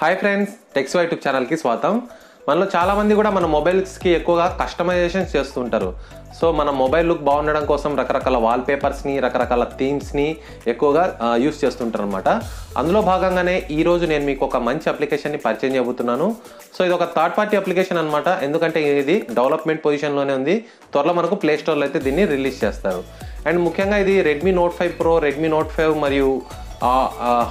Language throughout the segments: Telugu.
హాయ్ ఫ్రెండ్స్ టెక్స్ యూట్యూబ్ ఛానల్కి స్వాగతం మనలో చాలామంది కూడా మన మొబైల్స్కి ఎక్కువగా కస్టమైజేషన్స్ చేస్తుంటారు. సో మన మొబైల్ లుక్ బాగుండడం కోసం రకరకాల వాల్ పేపర్స్ని రకరకాల థీమ్స్ని ఎక్కువగా యూస్ చేస్తుంటారు అనమాట అందులో భాగంగానే ఈ రోజు నేను మీకు ఒక మంచి అప్లికేషన్ని పరిచయం చేయబోతున్నాను. సో ఇది ఒక థర్డ్ పార్టీ అప్లికేషన్ అనమాట ఎందుకంటే ఇది డెవలప్మెంట్ పొజిషన్లోనే ఉంది. త్వరలో మనకు ప్లే స్టోర్లో అయితే దీన్ని రిలీజ్ చేస్తారు. అండ్ ముఖ్యంగా ఇది Redmi Note five pro Redmi Note five మరియు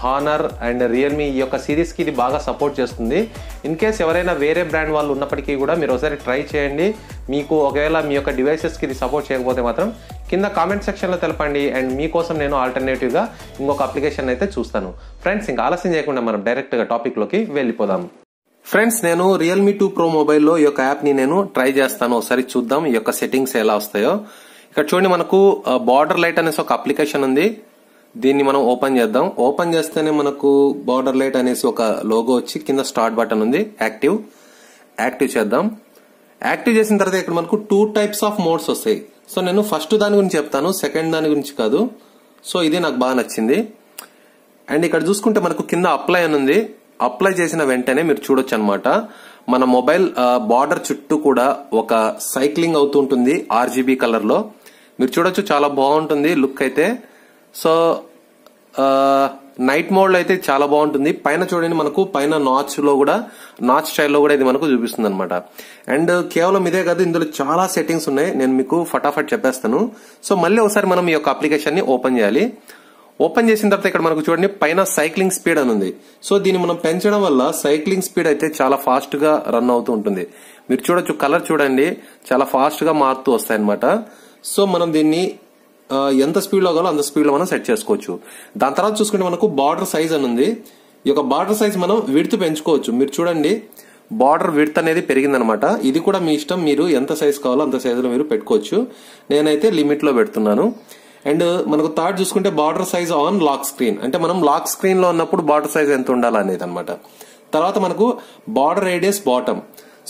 హానర్ అండ్ రియల్మీ ఈ యొక్క సిరీస్కి ఇది బాగా సపోర్ట్ చేస్తుంది. ఇన్ కేస్ ఎవరైనా వేరే బ్రాండ్ వాళ్ళు ఉన్నప్పటికీ కూడా మీరు ఒకసారి ట్రై చేయండి. మీకు ఒకవేళ మీ యొక్క డివైసెస్కి ఇది సపోర్ట్ చేయకపోతే మాత్రం కింద కామెంట్ సెక్షన్లో తెలపండి. అండ్ మీకోసం నేను ఆల్టర్నేటివ్గా ఇంకొక అప్లికేషన్ అయితే చూస్తాను. ఫ్రెండ్స్ ఇంకా ఆలస్యం చేయకుండా మనం డైరెక్ట్గా టాపిక్లోకి వెళ్ళిపోదాం. ఫ్రెండ్స్ నేను రియల్మీ టూ ప్రో మొబైల్లో ఈ యొక్క యాప్ని నేను ట్రై చేస్తాను. ఒకసారి చూద్దాం ఈ యొక్క సెట్టింగ్స్ ఎలా వస్తాయో. ఇక్కడ చూడండి మనకు బార్డర్ లైట్ అనేసి ఒక అప్లికేషన్ ఉంది. దీన్ని మనం ఓపెన్ చేద్దాం. ఓపెన్ చేస్తేనే మనకు బార్డర్ లైట్ అనేసి ఒక లోగో వచ్చి కింద స్టార్ట్ బటన్ ఉంది. యాక్టివ్. యాక్టివ్ చేద్దాం. యాక్టివ్ చేసిన తర్వాత ఇక్కడ మనకు టూ టైప్స్ ఆఫ్ మోడ్స్ వస్తాయి. సో నేను ఫస్ట్ దాని గురించి చెప్తాను సెకండ్ దాని గురించి కాదు. సో ఇది నాకు బాగా నచ్చింది. అండ్ ఇక్కడ చూసుకుంటే మనకు కింద అప్లై అని ఉంది. అప్లై చేసిన వెంటనే మీరు చూడొచ్చు అనమాట మన మొబైల్ బార్డర్ చుట్టూ కూడా ఒక సైక్లింగ్ అవుతుంటుంది ఆర్జీబీ కలర్లో మీరు చూడొచ్చు చాలా బాగుంటుంది లుక్ అయితే. సో నైట్ మోడ్ అయితే చాలా బాగుంటుంది. పైన చూడండి మనకు పైన నాచ్లో కూడా నాచ్ స్టైల్లో కూడా ఇది మనకు చూపిస్తుంది అనమాట అండ్ కేవలం ఇదే కాదు ఇందులో చాలా సెట్టింగ్స్ ఉన్నాయి. నేను మీకు ఫటాఫట్ చెప్పేస్తాను. సో మళ్ళీ ఒకసారి మనం ఈ యొక్క అప్లికేషన్ని ఓపెన్ చేయాలి. ఓపెన్ చేసిన తర్వాత ఇక్కడ మనకు చూడండి పైన సైక్లింగ్ స్పీడ్ అని ఉంది. సో దీన్ని మనం పెంచడం వల్ల సైక్లింగ్ స్పీడ్ అయితే చాలా ఫాస్ట్గా రన్ అవుతూ ఉంటుంది. మీరు చూడొచ్చు కలర్ చూడండి చాలా ఫాస్ట్గా మారుతూ వస్తాయి అనమాట సో మనం దీన్ని ఎంత స్పీడ్లో కావాలో అంత స్పీడ్లో మనం సెట్ చేసుకోవచ్చు. దాని తర్వాత చూసుకుంటే మనకు బార్డర్ సైజ్ అని ఉంది. ఈ యొక్క బార్డర్ సైజ్ మనం విడుతు పెంచుకోవచ్చు. మీరు చూడండి బార్డర్ విడ్త్ అనేది పెరిగిందనమాట. ఇది కూడా మీ ఇష్టం మీరు ఎంత సైజ్ కావాలో అంత సైజులో మీరు పెట్టుకోవచ్చు. నేనైతే లిమిట్లో పెడుతున్నాను. అండ్ మనకు థర్డ్ చూసుకుంటే border size on lock screen అంటే మనం లాక్ స్క్రీన్లో ఉన్నప్పుడు బార్డర్ సైజ్ ఎంత ఉండాలనేది అనమాట తర్వాత మనకు బార్డర్ రేడియస్ బాటమ్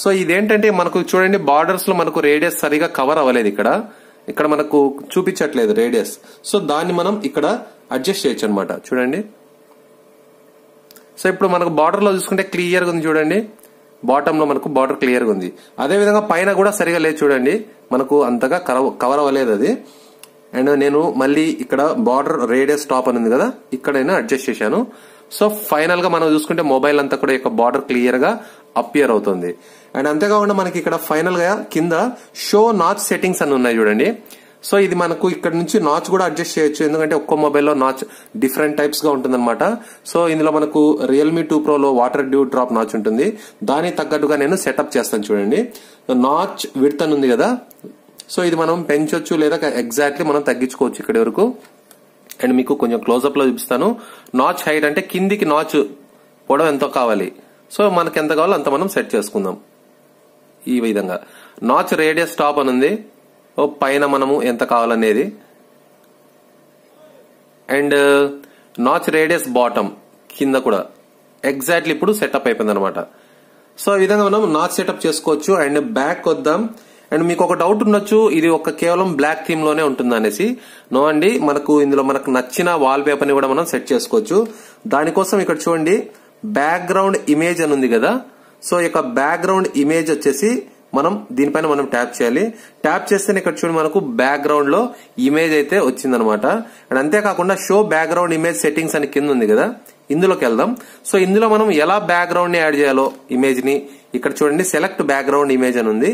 సో ఇదేంటంటే మనకు చూడండి బార్డర్స్లో మనకు రేడియస్ సరిగా కవర్ అవ్వలేదు ఇక్కడ. ఇక్కడ మనకు చూపించట్లేదు రేడియస్ సో దాన్ని మనం ఇక్కడ అడ్జస్ట్ చేయొచ్చు అనమాట చూడండి. సో ఇప్పుడు మనకు బార్డర్లో చూసుకుంటే క్లియర్గా ఉంది చూడండి. బాటమ్లో మనకు బార్డర్ క్లియర్గా ఉంది. అదే విధంగా పైన కూడా సరిగా లేదు చూడండి. మనకు అంతగా కవర్ అవ్వలేదు అది. అండ్ నేను మళ్ళీ ఇక్కడ బార్డర్ రేడియస్ టాప్ అని ఉంది కదా ఇక్కడ నేను అడ్జస్ట్ చేశాను. సో ఫైనల్గా మనం చూసుకుంటే మొబైల్ అంతా కూడా యొక్క బార్డర్ క్లియర్గా అపియర్ అవుతుంది. అండ్ అంతేకాకుండా మనకి ఇక్కడ ఫైనల్గా కింద షో నాచ్ సెట్టింగ్స్ అని ఉన్నాయి చూడండి. సో ఇది మనకు ఇక్కడ నుంచి నాచ్ కూడా అడ్జస్ట్ చేయొచ్చు. ఎందుకంటే ఒక్కో మొబైల్లో నాచ్ డిఫరెంట్ టైప్స్గా ఉంటుందన్నమాట. సో ఇందులో మనకు రియల్మీ టూ ప్రోలో వాటర్ డ్యూ డ్రాప్ నాచ్ ఉంటుంది. దానికి తగ్గట్టుగా నేను సెటప్ చేస్తాను చూడండి. నాచ్ విడ్త్ అని ఉంది కదా. సో ఇది మనం పెంచొచ్చు లేదా ఎగ్జాక్ట్లీ మనం తగ్గించుకోవచ్చు ఇక్కడి వరకు. అండ్ మీకు కొంచెం క్లోజప్లో చూపిస్తాను. నాచ్ హైట్ అంటే కిందికి నాచ్ పొడవు ఎంతో కావాలి. సో మనకి ఎంత కావాలో అంత మనం సెట్ చేసుకుందాం. ఈ విధంగా. నాచ్ రేడియస్ టాప్ అని ఉంది. ఓ పైన మనము ఎంత కావాలనేది. అండ్ నాచ్ రేడియస్ బాటమ్ కింద కూడా. ఎగ్జాక్ట్లీ ఇప్పుడు సెటప్ అయిపోయింది అనమాట సో ఈ విధంగా మనం నాచ్ సెటప్ చేసుకోవచ్చు. అండ్ బ్యాక్ వద్దాం అండ్ మీకు ఒక డౌట్ ఉండొచ్చు. ఇది ఒక కేవలం బ్లాక్ థీమ్లోనే ఉంటుంది అనేసి నో అండి. మనకు ఇందులో మనకు నచ్చిన వాల్ పేపర్ని కూడా మనం సెట్ చేసుకోవచ్చు. దానికోసం ఇక్కడ చూడండి. బ్యాక్గ్రౌండ్ ఇమేజ్ అని ఉంది కదా. సో ఇక బ్యాక్గ్రౌండ్ ఇమేజ్ వచ్చేసి మనం దీనిపైన మనం ట్యాప్ చేయాలి. ట్యాప్ చేస్తేనే ఇక్కడ చూడండి మనకు బ్యాక్గ్రౌండ్లో ఇమేజ్ అయితే వచ్చిందనమాట. అండ్ అంతేకాకుండా షో బ్యాక్గ్రౌండ్ ఇమేజ్ సెట్టింగ్స్ అని కింద ఉంది కదా ఇందులోకి వెళ్దాం. సో ఇందులో మనం ఎలా బ్యాక్గ్రౌండ్ని యాడ్ చేయాలో ఇమేజ్ని ఇక్కడ చూడండి. సెలెక్ట్ బ్యాక్గ్రౌండ్ ఇమేజ్ అని ఉంది.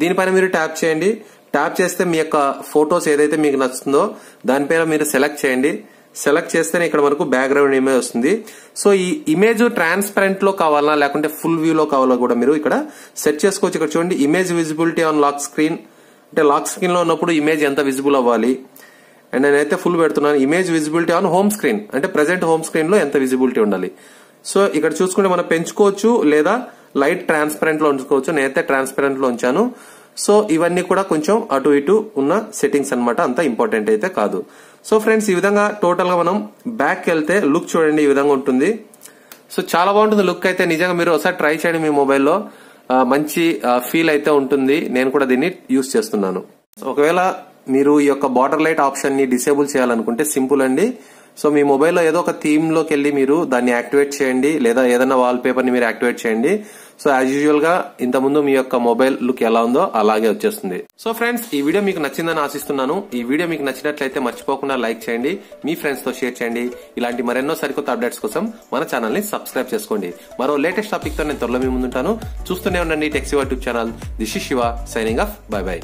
దీనిపైన మీరు ట్యాప్ చేయండి. ట్యాప్ చేస్తే మీ యొక్క ఫొటోస్ ఏదైతే మీకు నచ్చుతుందో దానిపైన మీరు సెలెక్ట్ చేయండి. సెలెక్ట్ చేస్తేనే ఇక్కడ మనకు బ్యాక్గ్రౌండ్ ఇమేజ్ వస్తుంది. సో ఈ ఇమేజ్ ట్రాన్స్పరెంట్లో కావాలా లేకుంటే ఫుల్ వ్యూ లో కావాలా కూడా మీరు ఇక్కడ సెట్ చేసుకోవచ్చు. ఇక్కడ చూడండి image visibility on lock screen అంటే లాక్ స్క్రీన్లో ఉన్నప్పుడు ఇమేజ్ ఎంత విజిబుల్ అవ్వాలి? అండ్ నేనైతే ఫుల్ పెడుతున్నాను image visibility on home screen అంటే ప్రెసెంట్ హోమ్ స్క్రీన్లో ఎంత విజిబిలిటీ ఉండాలి? సో ఇక్కడ చూసుకుంటే మనం పెంచుకోవచ్చు లేదా లైట్ ట్రాన్స్పరెంట్లో ఉంచుకోవచ్చు. నేనైతే ట్రాన్స్పరెంట్లో ఉంచాను. సో ఇవన్నీ కూడా కొంచెం అటు ఇటు ఉన్న సెట్టింగ్స్ అనమాట అంత ఇంపార్టెంట్ అయితే కాదు. సో ఫ్రెండ్స్ ఈ విధంగా టోటల్గా మనం బ్యాక్ వెళ్తే లుక్ చూడండి ఈ విధంగా ఉంటుంది. సో చాలా బాగుంటుంది లుక్ అయితే. నిజంగా మీరు ఒకసారి ట్రై చేయండి మీ మొబైల్లో మంచి ఫీల్ అయితే ఉంటుంది. నేను కూడా దీన్ని యూస్ చేస్తున్నాను. ఒకవేళ మీరు ఈ యొక్క బార్డర్ లైట్ ఆప్షన్ని డిసేబుల్ చేయాలనుకుంటే సింపుల్ అండి. సో మీ మొబైల్లో ఏదో ఒక థీమ్లోకి వెళ్ళి మీరు దాన్ని యాక్టివేట్ చేయండి. లేదా ఏదైనా వాల్ పేపర్ని మీరు యాక్టివేట్ చేయండి. సో యాజ్ యూజువల్గా ఇంతకుముందు మీ యొక్క మొబైల్ లుక్ ఎలా ఉందో అలాగే వచ్చేస్తుంది. సో ఫ్రెండ్స్ ఈ వీడియో మీకు నచ్చిందని ఆశిస్తున్నాను. ఈ వీడియో మీకు నచ్చినట్లయితే మర్చిపోకుండా లైక్ చేయండి మీ ఫ్రెండ్స్తో షేర్ చేయండి. ఇలాంటి మరెన్నో సరికొత్త అప్డేట్స్ కోసం మన ఛానల్ని సబ్స్క్రైబ్ చేసుకోండి. మరో లేటెస్ట్ టాపిక్తో నేను త్వరలో మీ ముందుంటాను. చూస్తూనే ఉండండి టెక్సీ YouTube channel this Shiva signing off bye bye